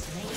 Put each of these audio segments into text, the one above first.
Slain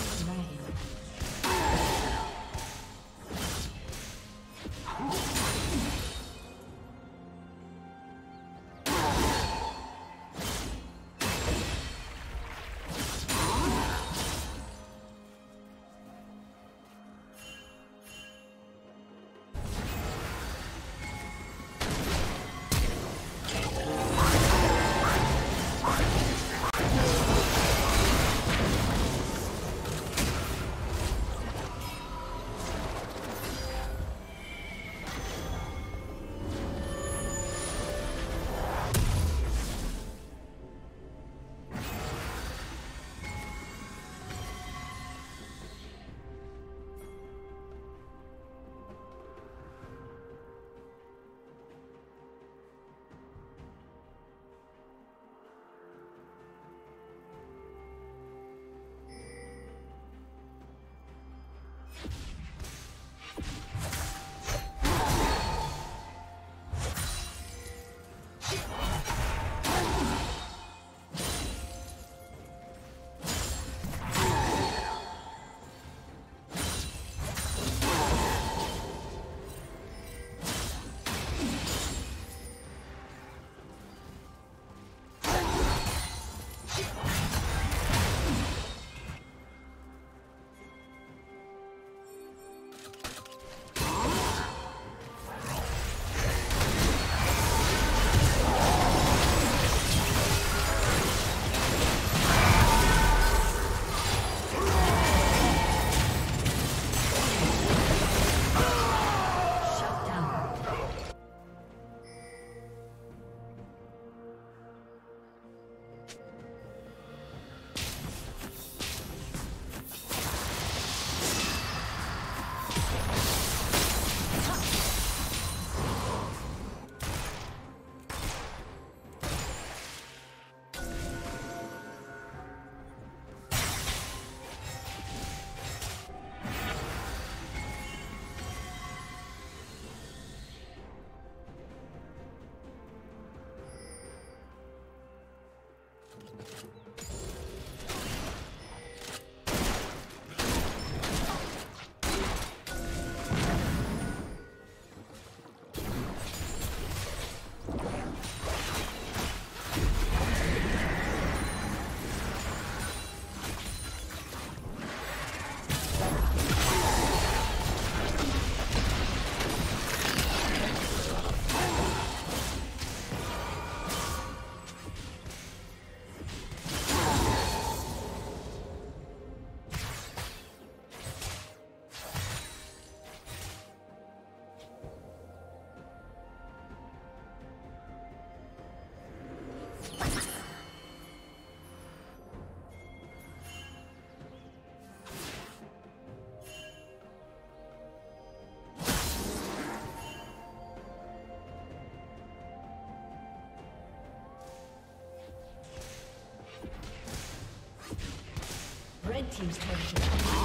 Team's turret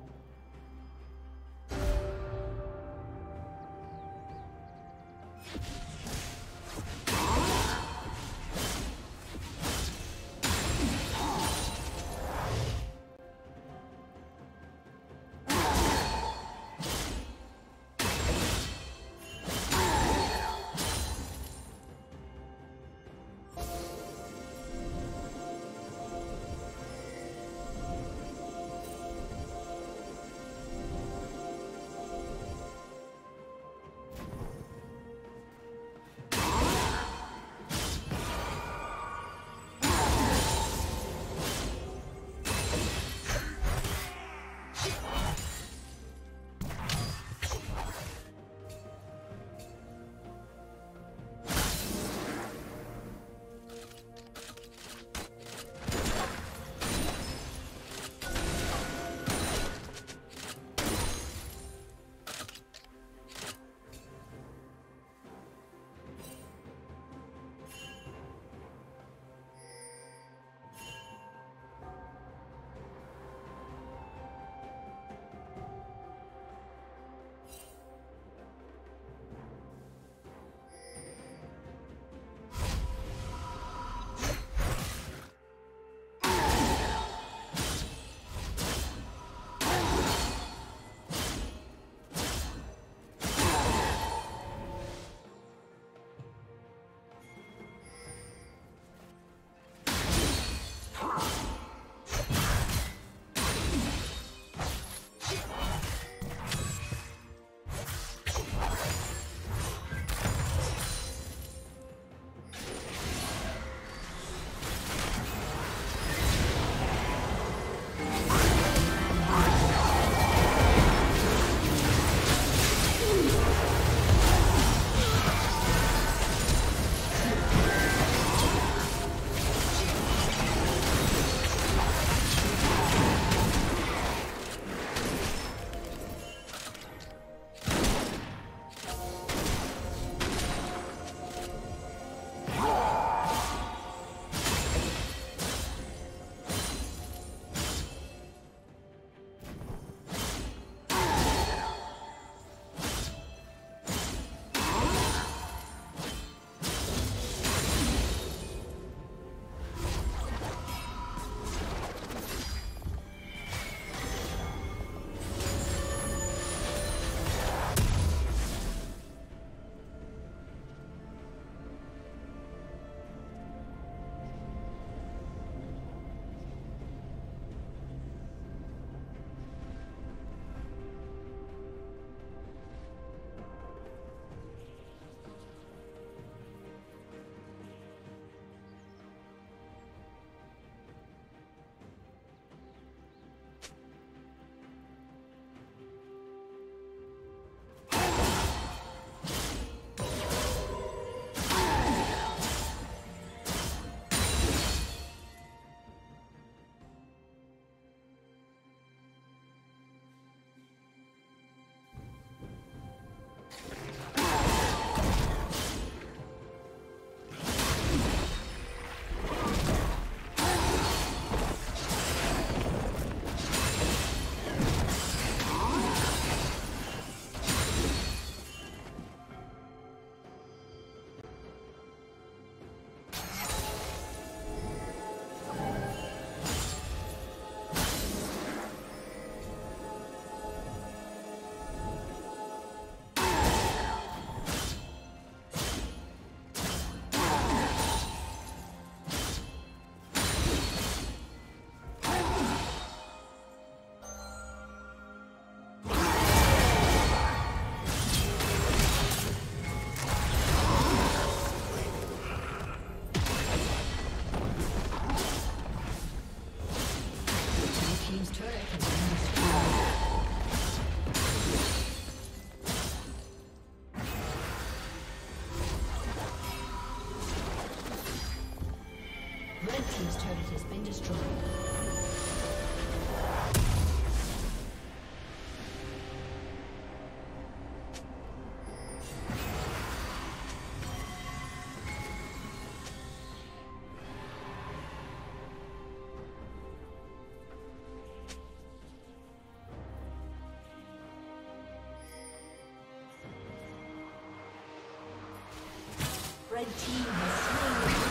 Red team has slain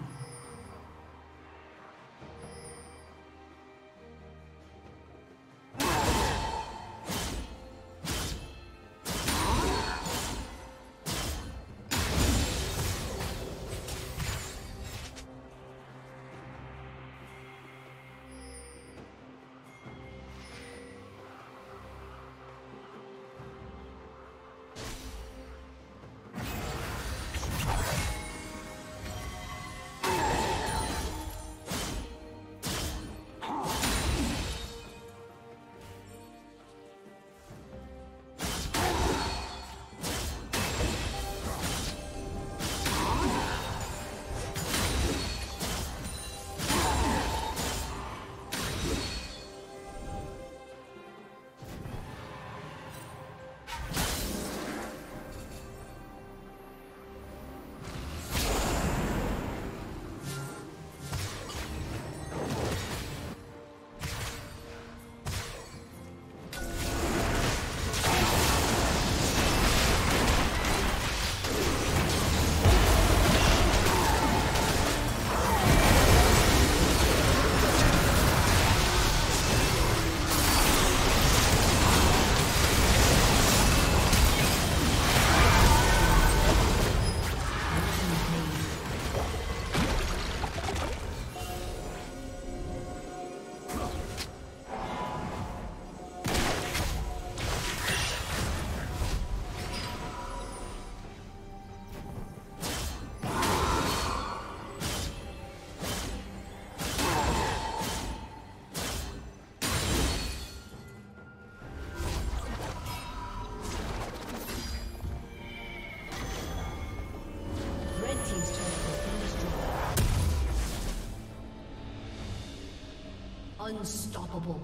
Unstoppable.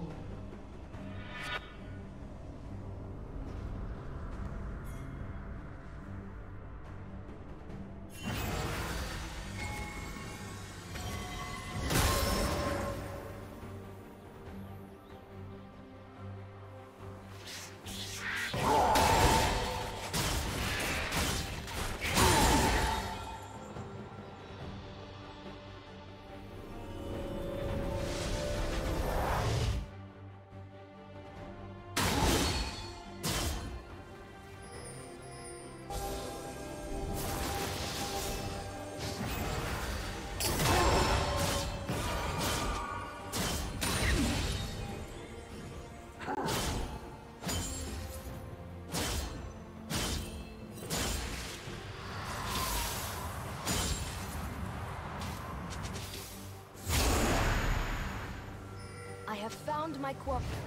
Found my quarry.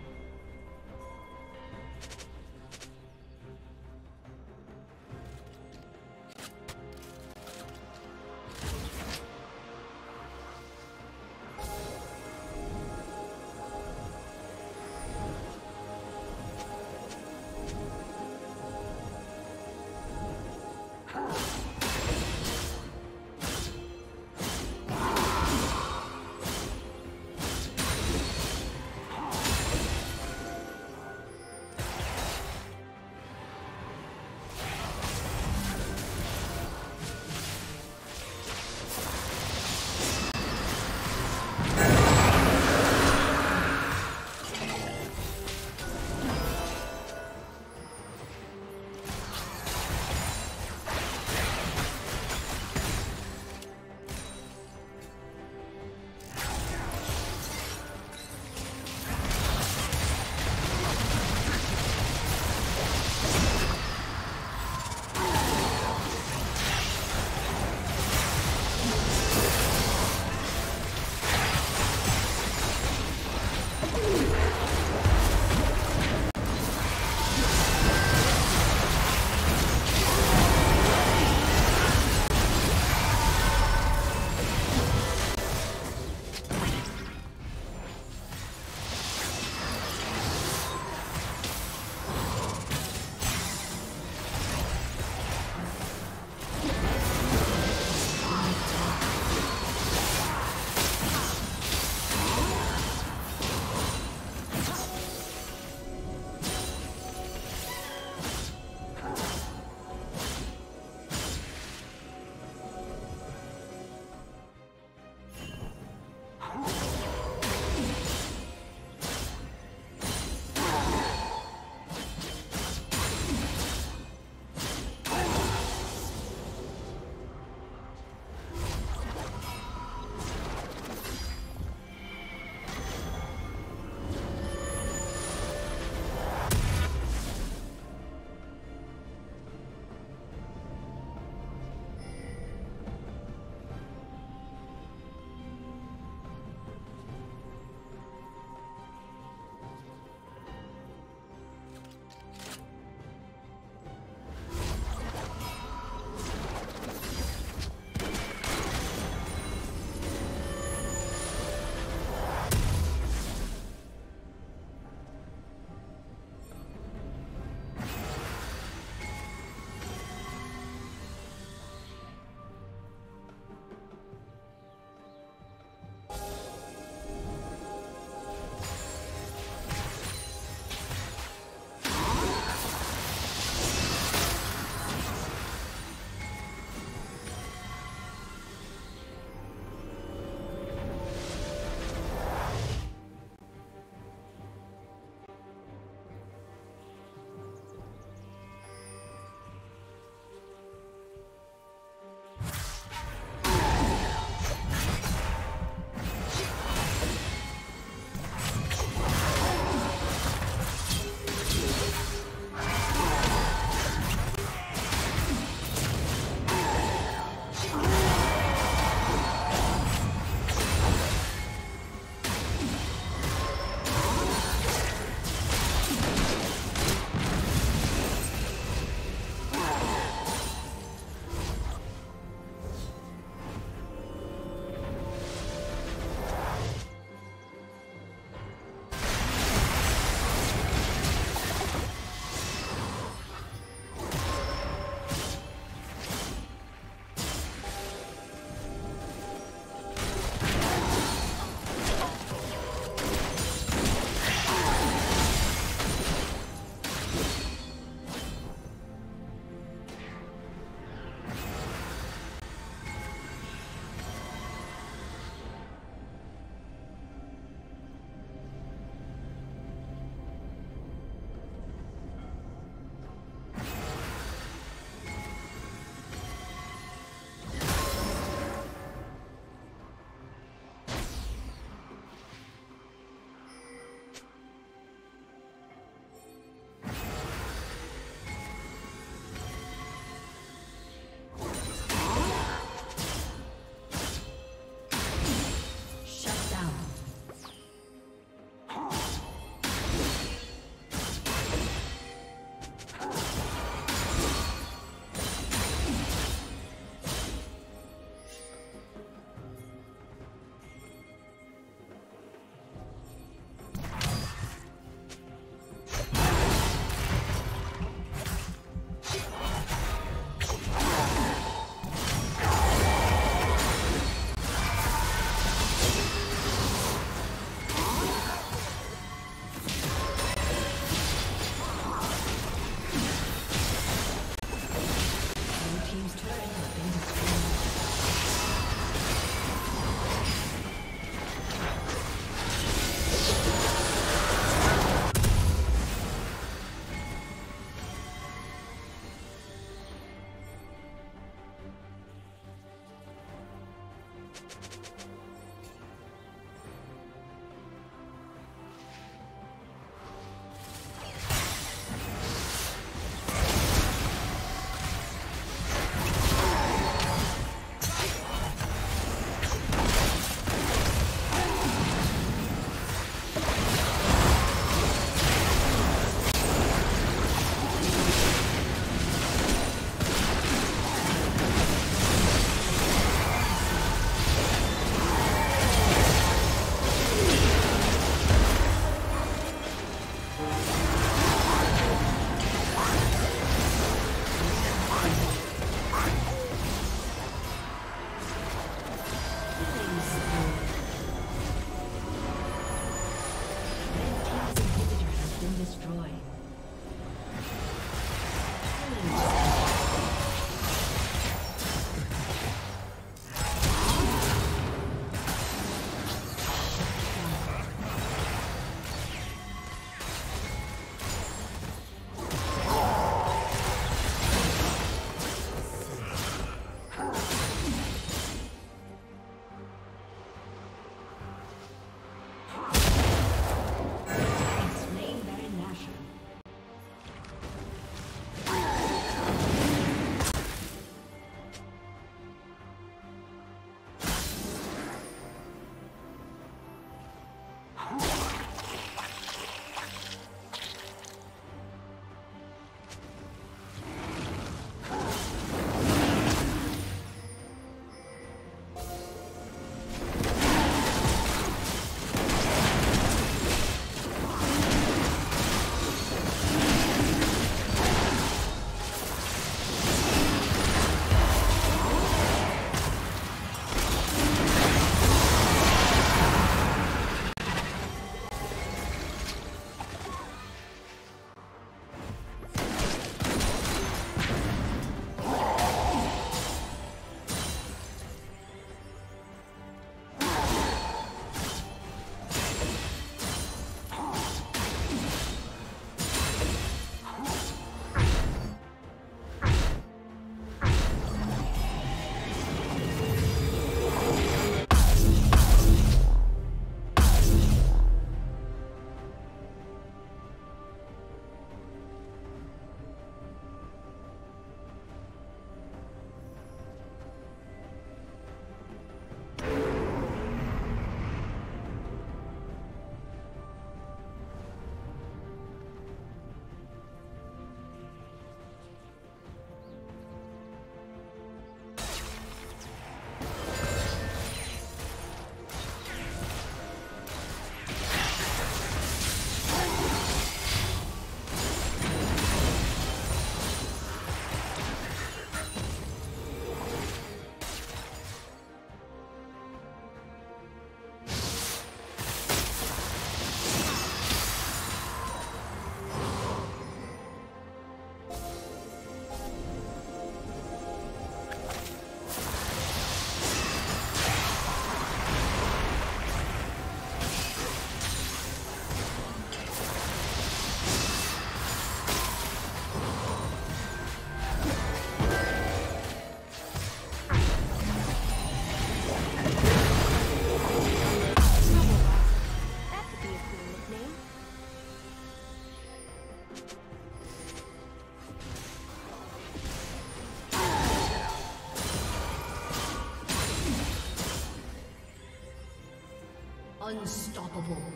Unstoppable.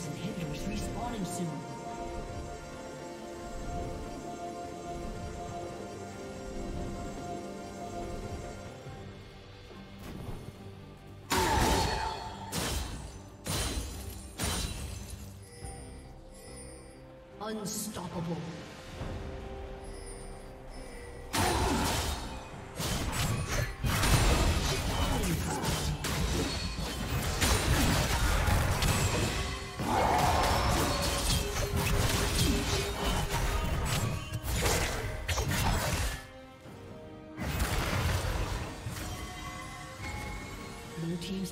Team's inhibitors respawning soon. Unstoppable.